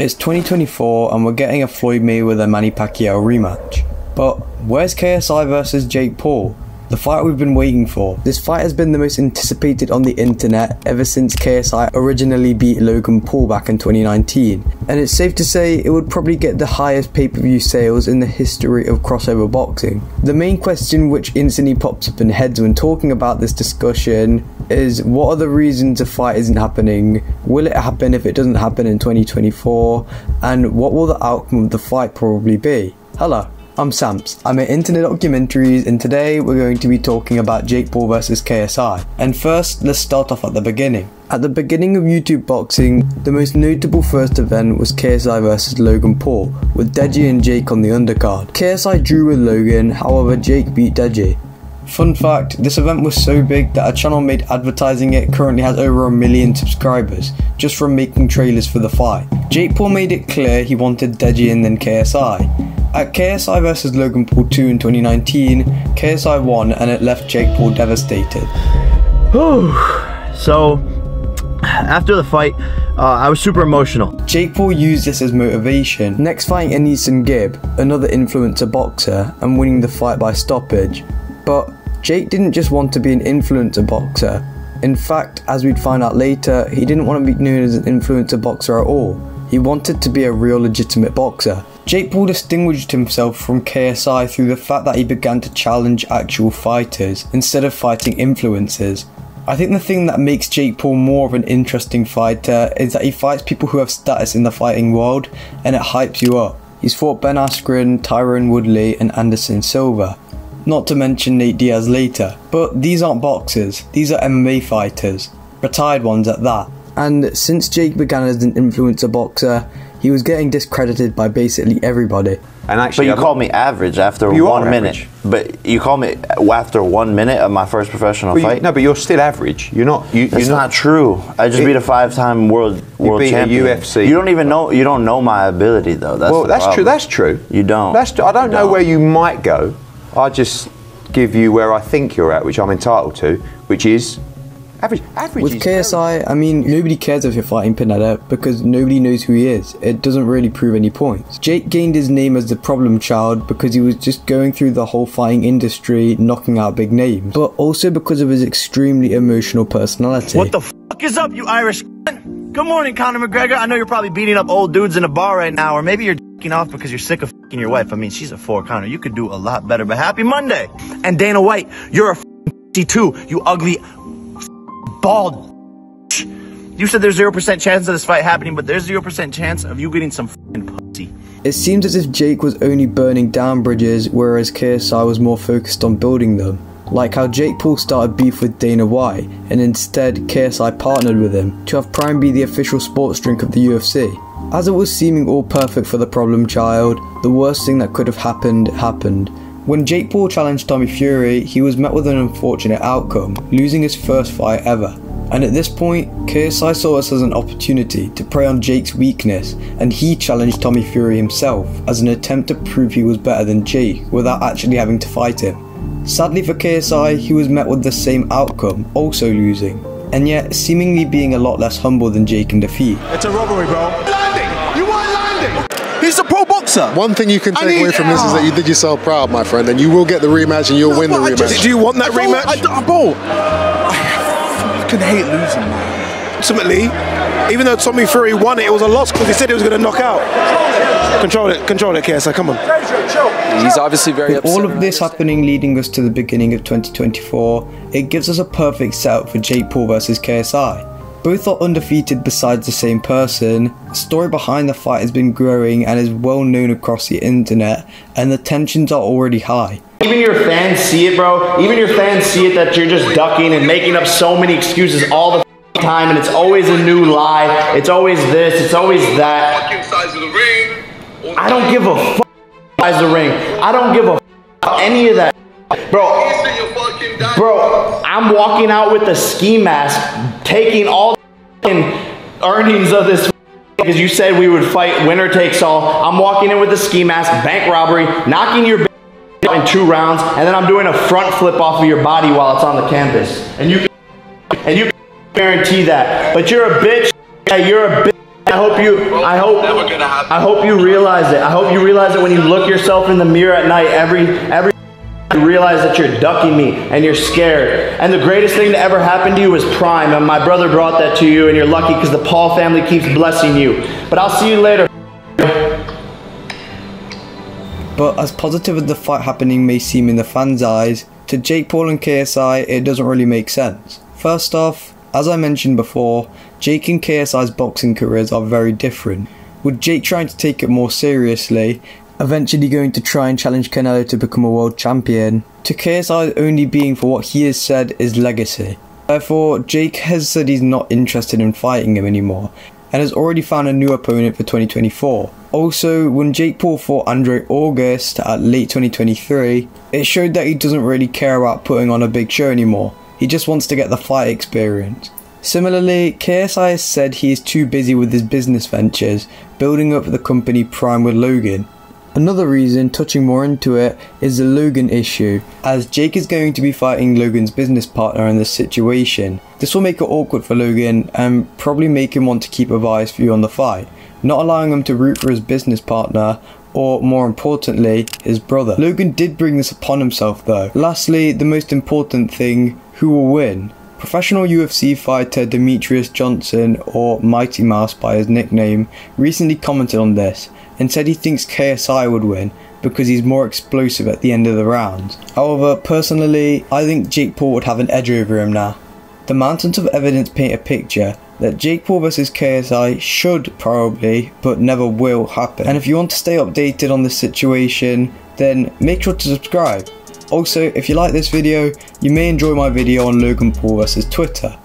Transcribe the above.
It's 2024 and we're getting a Floyd Mayweather Manny Pacquiao rematch. But where's KSI versus Jake Paul? The fight we've been waiting for. This fight has been the most anticipated on the internet ever since KSI originally beat Logan Paul back in 2019. And it's safe to say it would probably get the highest pay per view sales in the history of crossover boxing. The main question which instantly pops up in heads when talking about this discussion is what are the reasons a fight isn't happening? Will it happen if it doesn't happen in 2024? And what will the outcome of the fight probably be? Hello. I'm Sampz. I'm at Internet Documentaries, and today we're going to be talking about Jake Paul versus KSI. And first, let's start off at the beginning. At the beginning of YouTube boxing, the most notable first event was KSI versus Logan Paul, with Deji and Jake on the undercard. KSI drew with Logan, however, Jake beat Deji. Fun fact, this event was so big that a channel made advertising it currently has over a million subscribers, just from making trailers for the fight. Jake Paul made it clear he wanted Deji and then KSI. At KSI vs Logan Paul 2 in 2019, KSI won and it left Jake Paul devastated. So, after the fight, uh, I was super emotional. Jake Paul used this as motivation, next fighting AnEsonGib, another influencer boxer, and winning the fight by stoppage. But Jake didn't just want to be an influencer boxer. In fact, as we'd find out later, he didn't want to be known as an influencer boxer at all. He wanted to be a real legitimate boxer. Jake Paul distinguished himself from KSI through the fact that he began to challenge actual fighters instead of fighting influencers. I think the thing that makes Jake Paul more of an interesting fighter is that he fights people who have status in the fighting world and it hypes you up. He's fought Ben Askren, Tyron Woodley, and Anderson Silva. Not to mention Nate Diaz later. But these aren't boxers, these are MMA fighters. Retired ones at that. And since Jake began as an influencer boxer, he was getting discredited by basically everybody. And actually, but you called me average after you one minute. But you called me after one minute of my first professional you, fight. no, but you're still average. You're not. You, That's you're not, not, true. I just it, beat a five-time world world beat champion. A UFC. You don't even know. You don't know my ability though. That's well, that's problem. true. That's true. You don't. That's. I don't you know don't. where you might go. I just give you where I think you're at, which I'm entitled to, which is Average, average With KSI, I mean, nobody cares if you're fighting Pineda because nobody knows who he is. It doesn't really prove any points. Jake gained his name as the problem child because he was just going through the whole fighting industry, knocking out big names, but also because of his extremely emotional personality. What the fuck is up, you Irish? Good morning, Conor McGregor. I know you're probably beating up old dudes in a bar right now, or maybe you're jacking off because you're sick of your wife. I mean, she's a four, Conor. You could do a lot better, but happy Monday. And Dana White, you're a too, you ugly bald. You said there's 0% chance of this fight happening, but there's 0% chance of you getting some pussy. It seems as if Jake was only burning down bridges, whereas KSI was more focused on building them. Like how Jake Paul started beef with Dana White, and instead KSI partnered with him to have Prime be the official sports drink of the UFC. As it was seeming all perfect for the problem child, the worst thing that could have happened happened, when Jake Paul challenged Tommy Fury, he was met with an unfortunate outcome, losing his first fight ever. And at this point, KSI saw this as an opportunity to prey on Jake's weakness, and he challenged Tommy Fury himself as an attempt to prove he was better than Jake without actually having to fight him. Sadly for KSI, he was met with the same outcome, also losing, and yet seemingly being a lot less humble than Jake in defeat. It's a robbery, bro. Landing! You want landing! He's a pro boxer. One thing you can take away from this is that you ah. did yourself proud, my friend, and you will get the rematch and you'll no, win the rematch. Just, do you want that I rematch? I, bro, I fucking hate losing, man. Ultimately, even though Tommy Fury won it, it was a loss because he said he was going to knock out. Control it, control it, KSI, come on. He's obviously very With all of this happening leading us to the beginning of 2024, it gives us a perfect setup for Jake Paul versus KSI. Both are undefeated besides the same person. The story behind the fight has been growing and is well known across the internet, and the tensions are already high. Even your fans see it, bro. Even your fans see it that you're just ducking and making up so many excuses all the time, and it's always a new lie. It's always this, it's always that. I don't give a fuck size of the ring. I don't give a fuck any of that. Bro, bro, I'm walking out with a ski mask, taking all the earnings of this because you said we would fight winner takes all. I'm walking in with a ski mask, bank robbery, knocking your in two rounds, and then I'm doing a front flip off of your body while it's on the canvas. And you and you guarantee that. But you're a bitch. Yeah, You're a bitch I hope you. I hope. I hope you realize it. I hope you realize it when you look yourself in the mirror at night. Every every. You realize that you're ducking me and you're scared. And the greatest thing to ever happen to you is Prime. And my brother brought that to you, and you're lucky because the Paul family keeps blessing you. But I'll see you later. But as positive as the fight happening may seem in the fans' eyes, to Jake Paul and KSI it doesn't really make sense. First off, as I mentioned before, Jake and KSI's boxing careers are very different. With Jake trying to take it more seriously, eventually going to try and challenge Canelo to become a world champion, to KSI only being for what he has said is legacy. Therefore, Jake has said he's not interested in fighting him anymore, and has already found a new opponent for 2024. Also, when Jake Paul fought Andre August at late 2023, it showed that he doesn't really care about putting on a big show anymore. He just wants to get the fight experience. Similarly, KSI has said he is too busy with his business ventures, building up the company Prime with Logan. Another reason, touching more into it, is the Logan issue, as Jake is going to be fighting Logan's business partner in this situation. This will make it awkward for Logan and probably make him want to keep a biased view on the fight, not allowing him to root for his business partner or more importantly, his brother. Logan did bring this upon himself though. Lastly, the most important thing, who will win? Professional UFC fighter Demetrious Johnson, or Mighty Mouse by his nickname, recently commented on this and said he thinks KSI would win because he's more explosive at the end of the round. However, personally, I think Jake Paul would have an edge over him now. The mountains of evidence paint a picture that Jake Paul vs KSI should probably, but never will happen. And if you want to stay updated on this situation, then make sure to subscribe. Also, if you like this video, you may enjoy my video on Logan Paul vs Twitter.